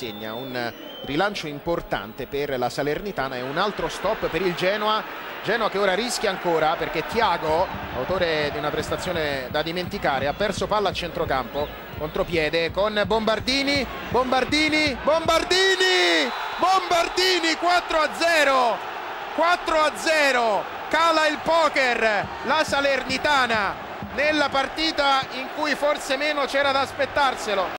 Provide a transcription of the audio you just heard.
segna un rilancio importante per la Salernitana e un altro stop per il Genoa. Genoa che ora rischia ancora perché Tiago autore di una prestazione da dimenticare ha perso palla a centrocampo contropiede con Bombardini. Bombardini Bombardini Bombardini 4 a 0 4 a 0 cala il poker la Salernitana nella partita in cui forse meno c'era da aspettarselo.